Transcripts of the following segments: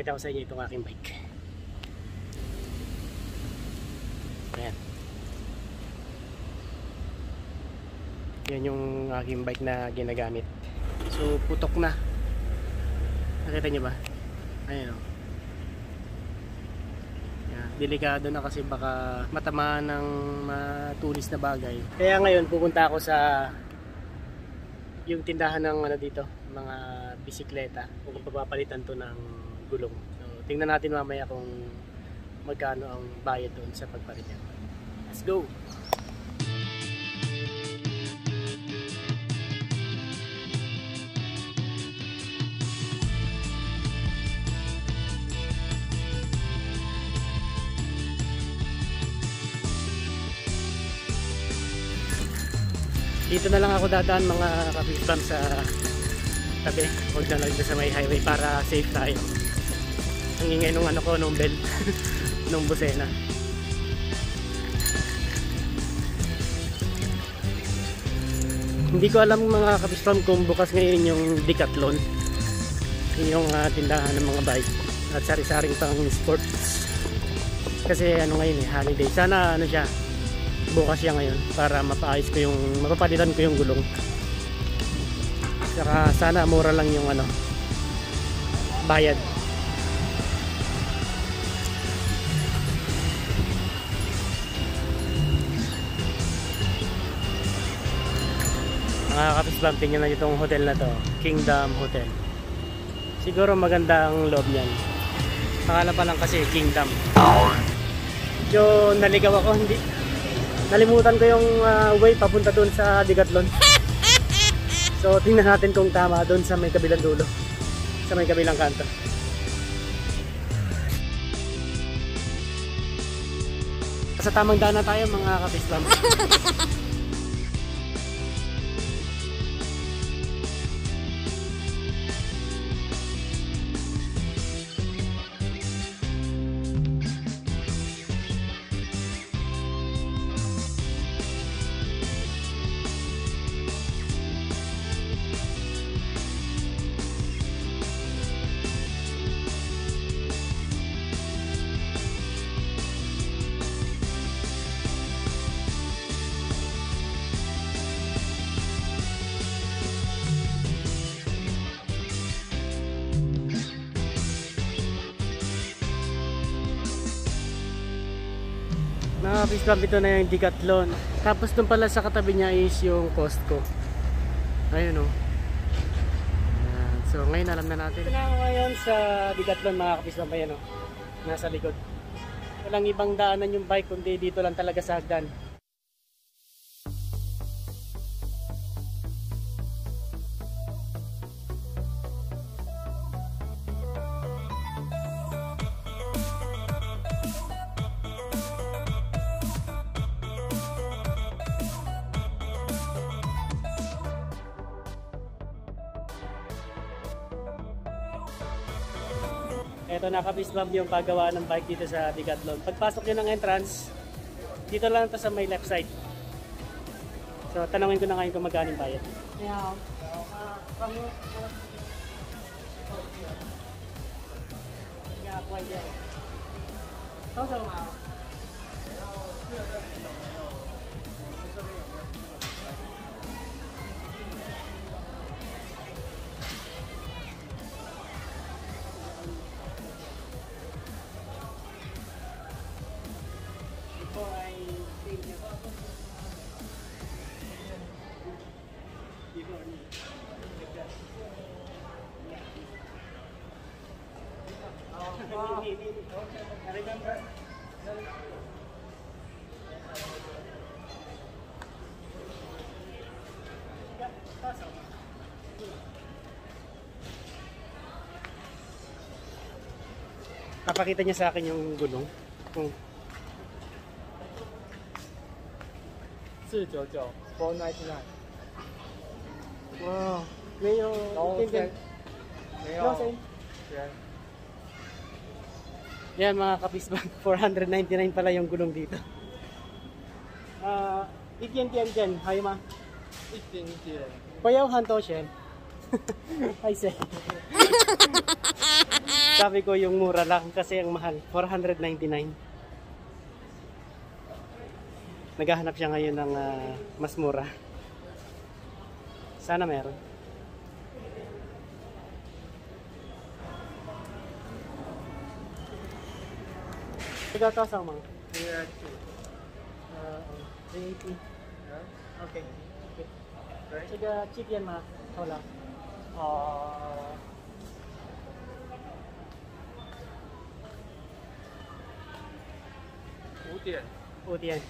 Pakita ko sa inyo itong aking bike. Ayan. Yan yung aking bike na ginagamit. So, putok na. Nakita niyo ba? Ayan o. Yan. Delikado na kasi baka matamaan ng matulis na bagay. Kaya ngayon pupunta ako sa yung tindahan ng ano dito, mga bisikleta. Kung papapalitan to ng gulong. So, tingnan natin mamaya kung magkano ang bayad doon sa pagpalit niya. Let's go! Dito na lang ako dadaan mga kapisbam sa tabi. Huwag na lang sa may highway para safe tayo. Ang ingay nung ano ko, nung bell, nung busena. Hindi ko alam mga kapisbam kung bukas ngayon yung Decathlon. Yun yung uh, tindahan ng mga bike at sari-saring pang sports. Kasi ano ngayon eh, holiday. Sana ano siya, bukas siya ngayon para mapaayos ko yung mapapalitan ko yung gulong saka sana mura lang yung ano bayad mga kapisbang tingnan na itong hotel na to Kingdom Hotel siguro maganda ang loob niyan akala pa lang kasi Kingdom medyo naligaw ako hindi nalimutan ko yung uh, way papunta doon sa Decathlon. So tingnan natin kung tama doon sa may kabilang dulo. Sa may kabilang kanto. Sa tamang daan na tayo mga kapislam. Mga Piscam, ito na yung Decathlon. Tapos doon pala sa katabi niya is yung Costco. Ayun o. Oh. So ngayon alam na natin. Ito na ako ngayon sa Decathlon mga kapisbam. Ayan o. Oh. Nasa likod. Walang ibang daanan yung bike kundi dito lang talaga sa hagdan. Nakabisbab yung paggawa ng bike dito sa Decathlon. Pagpasok nyo ng entrance, dito lang ito sa may left side. So tanongin ko na ngayon kung magkano bayad. Yeah. Uh, Papakita niya sa akin yung gulong. Hmm. 499. Wow. May yung... May yung... No, Yan mga kapisbang, 499 pala yung gulong dito. Ah, uh, itien tien tien, hayo ma? Itien tien. Payaw hanto siya. Hi sir. Sabi ko yung mura lang kasi ang mahal. 499. Naghahanap siya ngayon ng ah, mas mura. Sana meron. Tiga ka sa mga? Two. Uh, 380. Yeah. Okay. okay. Right. Tiga cheap yan mga. Wala. Uh, Wu-Dian. Utien.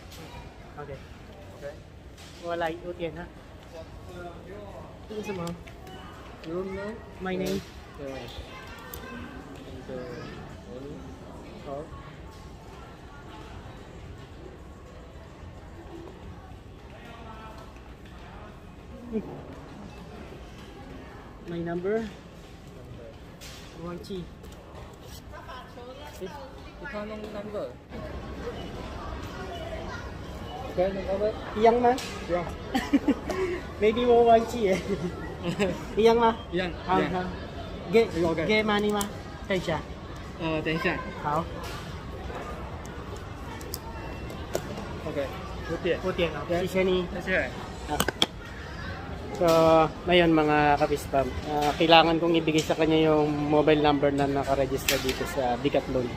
Okay. Okay. Wala Utien ha. Ito sa mga. Your name? My name. Yes. And uh, one. Oh. My number. Number. Wang Chi. This economy number. Okay, number. Iyang ma. Yeah. Maybe mo Wang Chi eh. Iyang ma. 一样， Ah, 一样。 ha. Ge, Okay. ge money ma. Kay siya. 呃，等一下 How? ，OK，五点， Utien. Yeah. Si Shani. 谢谢。 So, ngayon mga kapispam, ah, kailangan kong ibigay sa kanya yung mobile number na nakaregister dito sa Decathlon.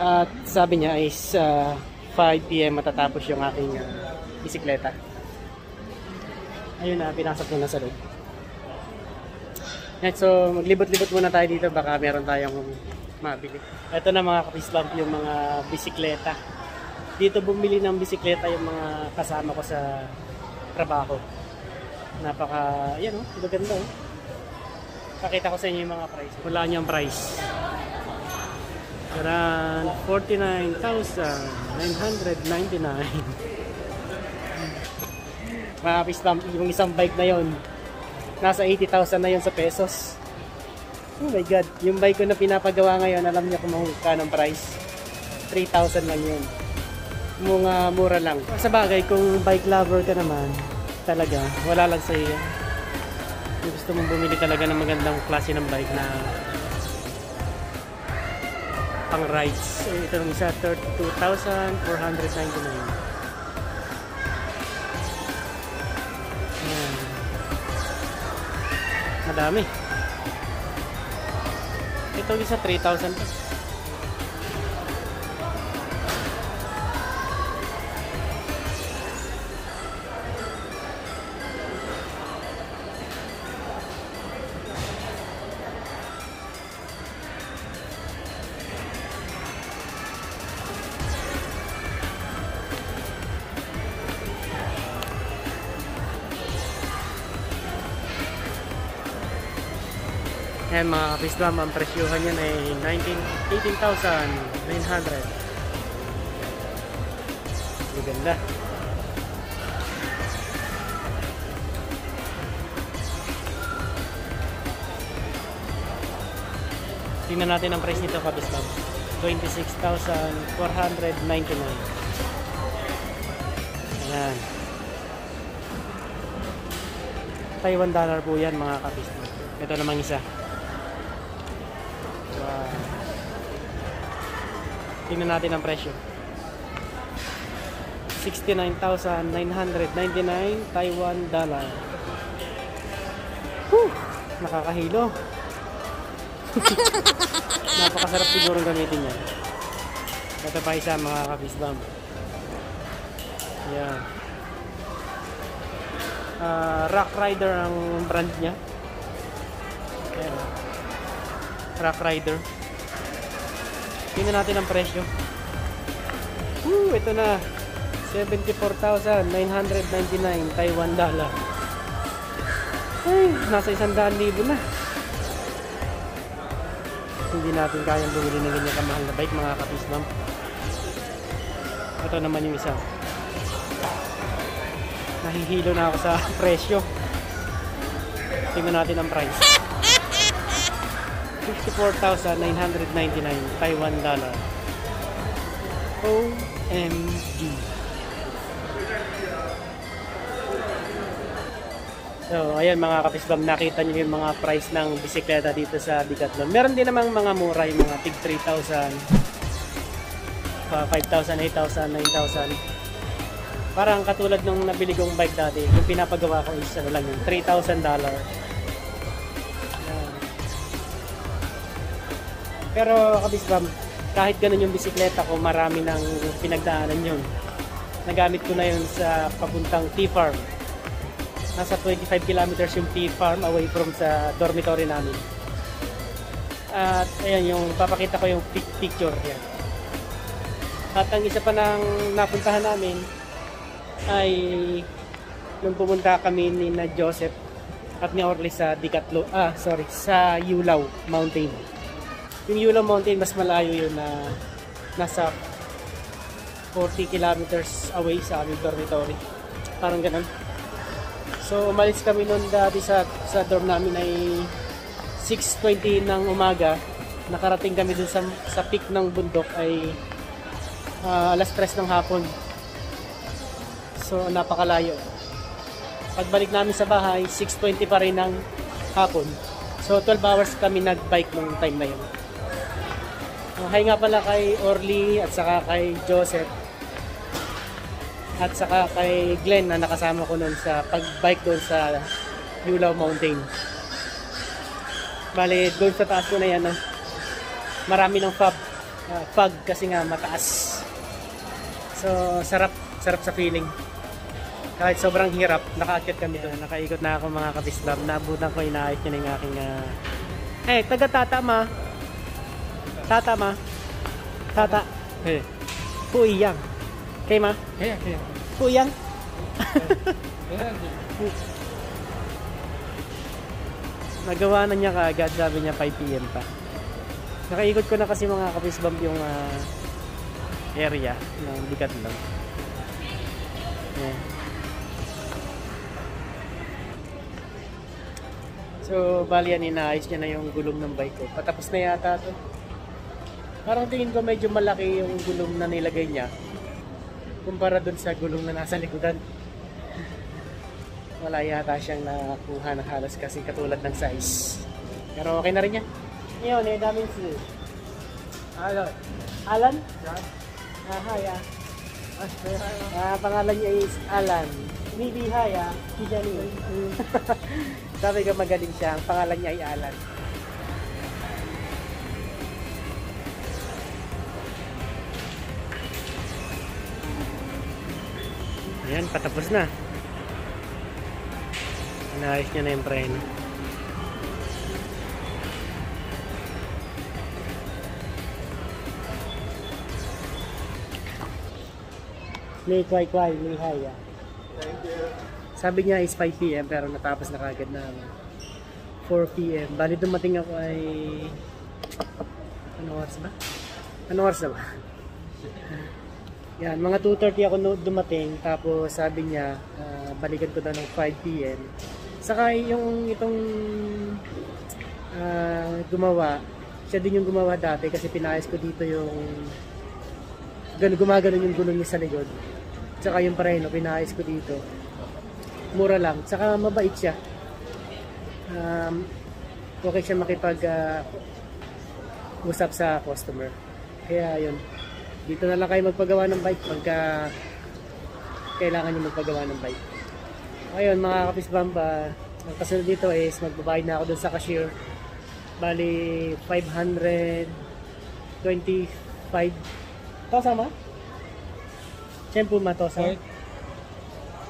At sabi niya is ah, 5pm matatapos yung aking ah, bisikleta. Ayun na, pinasok na sa loob. Next, so maglibot-libot muna tayo dito, baka meron tayong mabili. Ito na mga kapispam, yung mga bisikleta. Dito bumili ng bisikleta yung mga kasama ko sa trabaho. Napaka, yan o, oh, ganda oh. Pakita ko sa inyo yung mga price. Wala niyang price. Around 49,999. mga kapispam, yung isang bike na yon nasa 80,000 na yon sa pesos. Oh my god, yung bike ko na pinapagawa ngayon, alam niyo kung magkano ang price. 3,000 lang yun. Mga mura lang. Sa bagay, kung bike lover ka naman, talaga, wala lang sa iyo. Gusto mong bumili talaga ng magandang klase ng bike na pang rides. Ito yung isa, 32,499. Ayan. Madami. Ito isa 3,000 pa. Ayan mga kapislam, ang presyuhan yan ay 19 18,900. Maganda. Tingnan natin ang price nito kapislam. 26,499. Ayan. Taiwan dollar po yan mga kapislam. Ito namang isa. Wow. Tingnan natin ang presyo. 69,999 Taiwan dollar. Whew! Nakakahilo. Napakasarap siguro gamitin yan. Ito pa isa mga kabisbam. Yan. Ah, Rock Rider ang brand niya. Ayan. Rock Rider. Tingnan natin ang presyo. Woo, ito na. 74,999 Taiwan dollar. Ay, nasa 100,000 na. Hindi natin kayang bumili ng ganyan kamahal na bike mga kapismam. Ito naman yung isa. Nahihilo na ako sa presyo. Tingnan natin ang price. 54,999 Taiwan dollar. OMG. So, ayan mga kapisbam, nakita niyo yung mga price ng bisikleta dito sa Decathlon. Meron din namang mga mura, yung mga tig 3,000, uh, 5,000, 8,000, 9,000. Parang katulad nung nabili kong bike dati, yung pinapagawa ko is ano lang yun, $3,000. Pero kabisbam, kahit ganun yung bisikleta ko, marami ng pinagdaanan yun. Nagamit ko na yun sa papuntang T-Farm. Nasa 25 kilometers yung T-Farm away from sa dormitory namin. At ayan, yung papakita ko yung pic- picture yan. At ang isa pa ng napuntahan namin ay nung pumunta kami ni na Joseph at ni Orly sa Decathlon, ah sorry, sa Yulaw Mountain. Yung Yulaw Mountain mas malayo yun na nasa 40 kilometers away sa aming dormitory. Parang ganun. So umalis kami noon dati sa sa dorm namin ay 6:20 ng umaga. Nakarating kami dun sa sa peak ng bundok ay ah, alas 3 ng hapon. So napakalayo. Pagbalik namin sa bahay, 6:20 pa rin ng hapon. So 12 hours kami nag-bike nung time na yun. Uh, hi nga pala kay Orly at saka kay Joseph at saka kay Glenn na nakasama ko noon sa pag-bike doon sa Yulaw Mountain. Bale, doon sa taas ko na yan, no? marami ng fog, ah, fog kasi nga mataas. So, sarap, sarap sa feeling. Kahit sobrang hirap, nakaakyat kami doon. Nakaikot na ako mga kabisbab. Nabutan ko, inaayos yun yung aking... ah, Eh, taga tata ma. Tata ma. Tata. 嘿，不一样。可以吗？可以啊，可以啊，不一样。没问题。 Nagawa na niya kaagad, sabi niya 5pm pa. Nakaikot ko na kasi mga kapisbam yung ah, area ng Decathlon. Ayan. So, bali yan, inaayos niya na yung gulong ng bike ko. Patapos na yata to. Parang tingin ko medyo malaki yung gulong na nilagay niya kumpara dun sa gulong na nasa likodan. Wala yata siyang nakuha na halos kasi katulad ng size. Pero okay na rin yan. Ngayon, eh, daming si... Hello. Ano? Alan? John? Ah, hi, ah. Ah, pangalan niya is Alan. Maybe hi, ah. Si Janine. Sabi ka magaling siya. Ang pangalan niya ay Alan. Ayan, patapos na. Inaayos niya na yung preno. May kway-kway, may ah. Thank you。Sabi niya is 5 p.m. pero natapos na kagad na 4 p.m. Bali dumating ako ay ano oras ba? Ano oras na ba? Yan, mga 2.30 ako dumating tapos sabi niya ah, balikan ko daw ng 5 p.m. Saka yung itong ah, gumawa, siya din yung gumawa dati kasi pinayos ko dito yung gan gumagano yung gulong niya sa likod. Tsaka yung pareno, pinayos ko dito mura lang. Saka mabait siya. Um, okay siya makipag ah, usap sa customer. Kaya yun. Dito na lang kayo magpagawa ng bike pagka kailangan nyo magpagawa ng bike. Ngayon mga kapisbamba, ang kasunod dito is magbabayad na ako dun sa cashier. Bali, 525. Tosa mo? Siyempo ma, Tosa?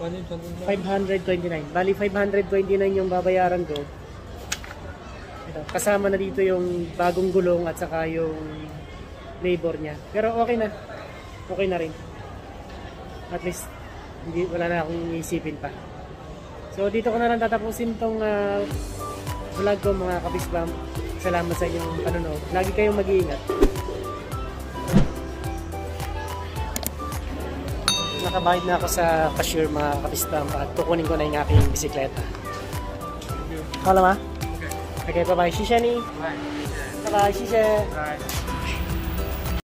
529. Bali, 529 yung babayaran ko. Kasama na dito yung bagong gulong at saka yung flavor niya. Pero okay na. Okay na rin. At least, hindi, wala na akong isipin pa. So, dito ko na lang tatapusin tong uh, vlog ko mga kabisbam. Salamat sa inyong panonood. Lagi kayong mag-iingat. Nakabayad na ako sa cashier mga kabisbam at kukunin ko na yung aking bisikleta. Kala ma? Okay. Okay, bye-bye. Shisha ni. Bye. Bye-bye. Shisha. Bye.